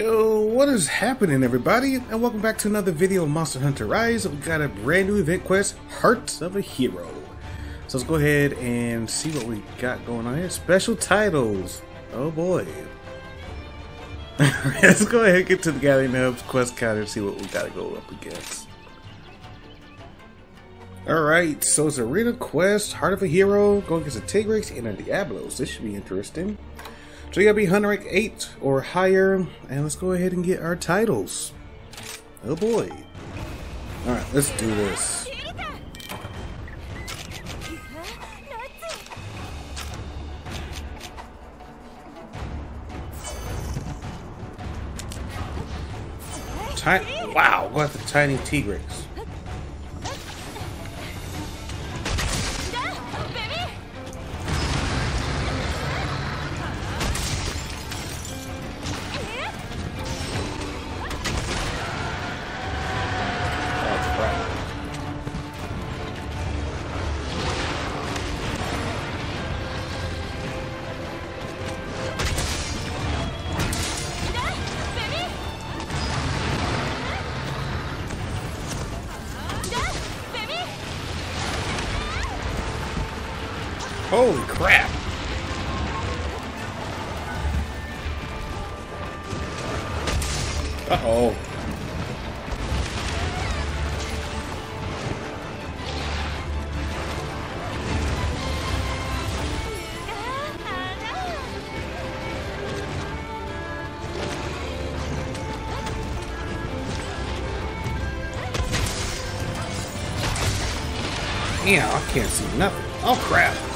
Yo, what is happening everybody? And welcome back to another video of Monster Hunter Rise. We got a brand new event quest, Hearts of a Hero. So let's go ahead and see what we got going on here. Special titles. Oh boy. let's go ahead and get to the Gathering Hub's quest counter and see what we gotta go up against. Alright, so it's Arena Quest, Heart of a Hero, going against a Tigrex and a Diablos. This should be interesting. So you gotta be Hunter 8 or higher, and let's go ahead and get our titles. Oh boy. Alright, let's do this. Ti wow, got the tiny Tigrex. Uh-oh. Yeah, I can't see nothing. Oh crap.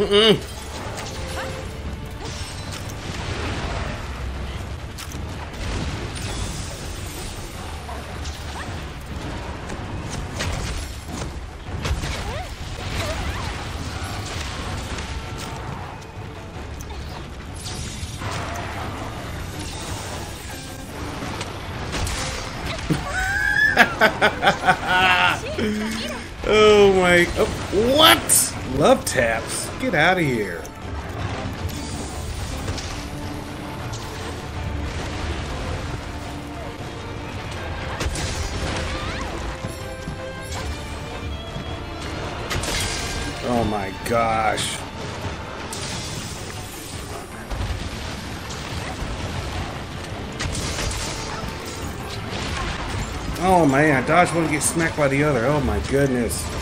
Mm-mm. Oh my! Oh, what? Love taps? Get out of here! Oh my gosh! Oh man, I dodged one get smacked by the other. Oh my goodness.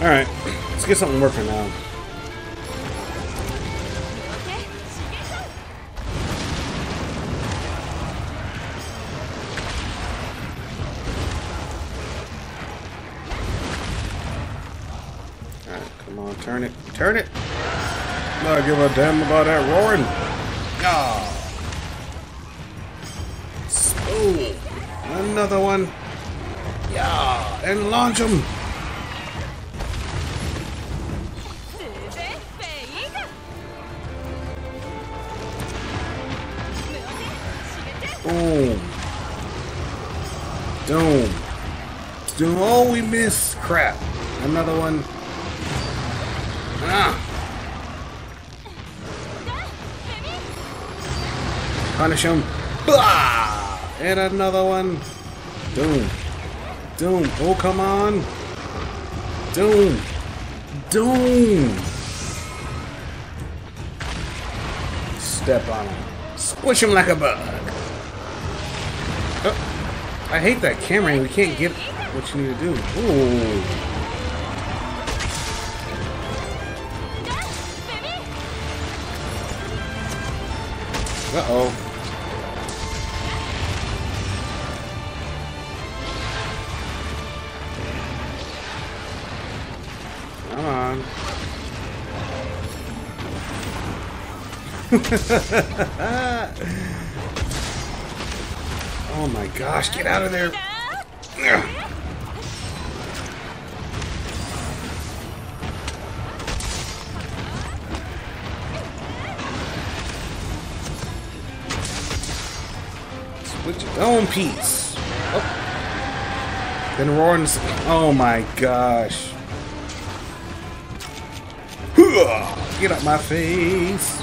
Alright, let's get something working now. Come on, turn it. Turn it! Not give a damn about that roaring. Yeah. Spoon. Another one. Yeah, and launch him. Boom. Doom. Doom. Oh, we missed. Crap. Another one. Ah. Punish him. Blah! And another one. Doom. Doom. Oh, come on. Doom. Doom. Step on him. Squish him like a bug. I hate that camera. angle. We can't get what you need to do. Ooh. Uh-oh. Come on. Oh my gosh, get out of there! Ugh. Your own piece! Oh. Then roar and... Oh my gosh. Get out my face!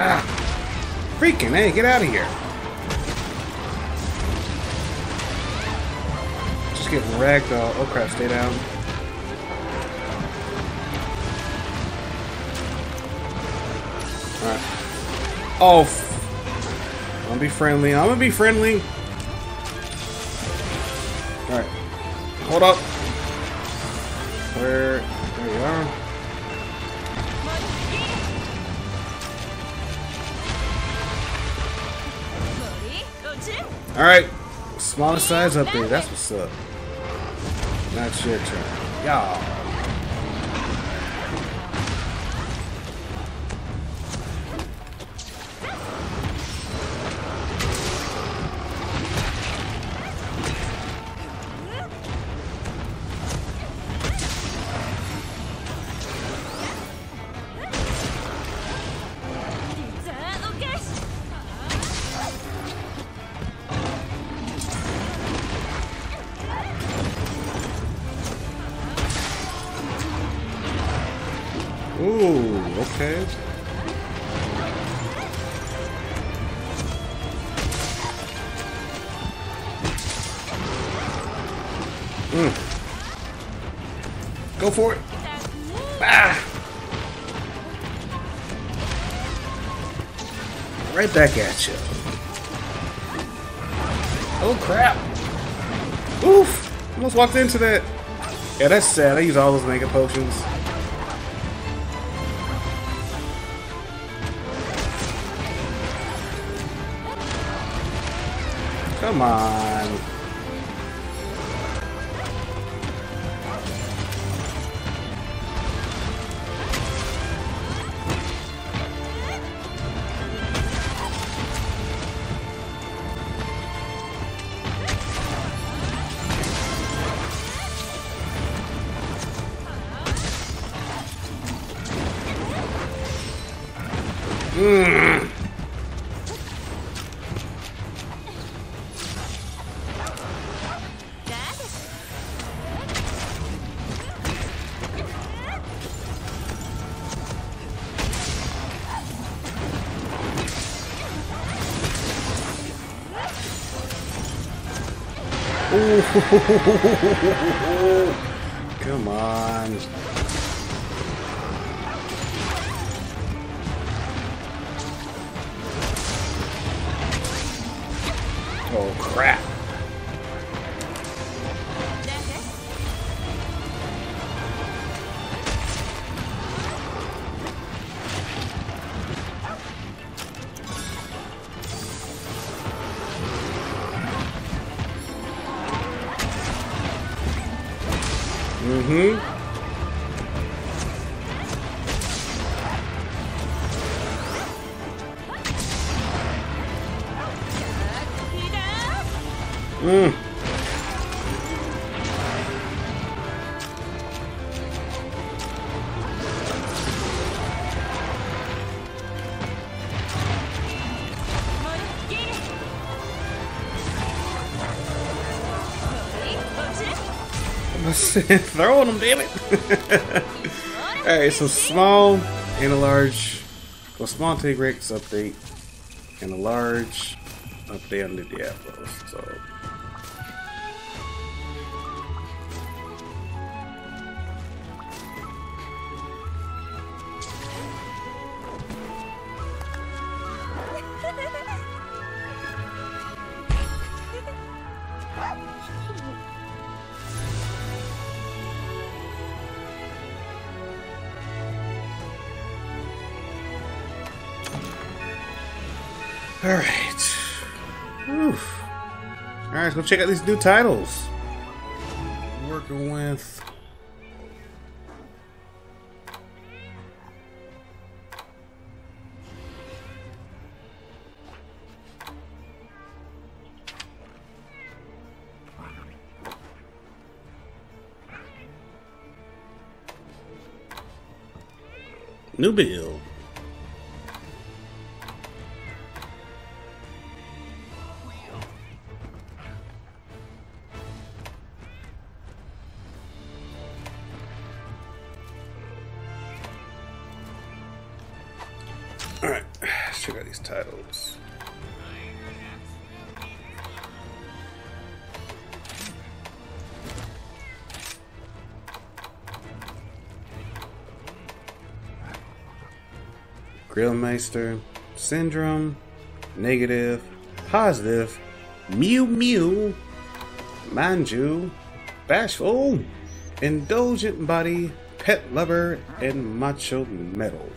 Ah! Freaking hey, get out of here. Just get ragdoll. Oh crap, stay down. Alright. Oh, I'm gonna be friendly. I'm gonna be friendly. Alright. Hold up. Where? There you are. Alright. Smallest size up there. That's what's up. Now it's your turn. Y'all. Okay. Mm. Go for it. Ah. Right back at you. Oh crap. Oof. Almost walked into that. Yeah, that's sad. I use all those mega potions. Come on. Mm. Come on. Oh crap. Mm-hmm. Throwing them, damn it. Alright, so small and a large. Well, small Tigrex update and a large update on the Diablos. So. Alright. Alright, let's go check out these new titles. working with. New build. Alright, let's check out these titles. Grillmeister, Syndrome, Negative, Positive, Mew Mew, Manju, Bashful, Indulgent Body, Pet Lover, and Macho Metal.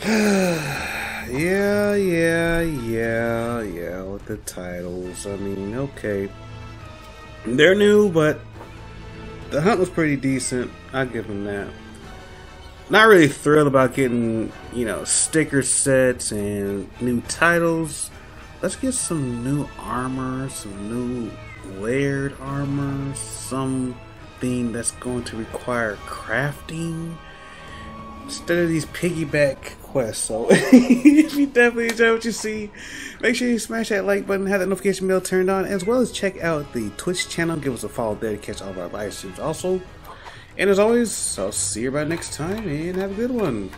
yeah, yeah, yeah, yeah, with the titles. I mean, okay. They're new, but the hunt was pretty decent. I'll give them that not really thrilled about getting, you know, sticker sets and new titles. Let's get some new armor, some new layered armor, something that's going to require crafting instead of these piggyback quests. So if you definitely enjoy what you see, make sure you smash that like button, have that notification bell turned on, as well as check out the Twitch channel. Give us a follow there to catch all of our live streams. Also, and as always, I'll see you about next time and have a good one.